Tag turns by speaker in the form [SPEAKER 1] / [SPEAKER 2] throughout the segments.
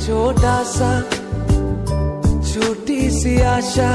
[SPEAKER 1] छोटा सा, छोटी सी आशा,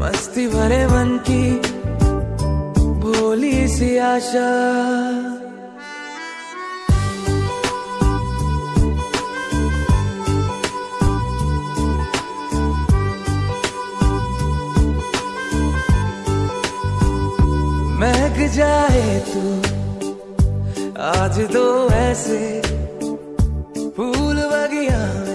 [SPEAKER 1] मस्ती भरे मन की भोली सी आशा। महक जाए तू, आज दो ऐसे bahagia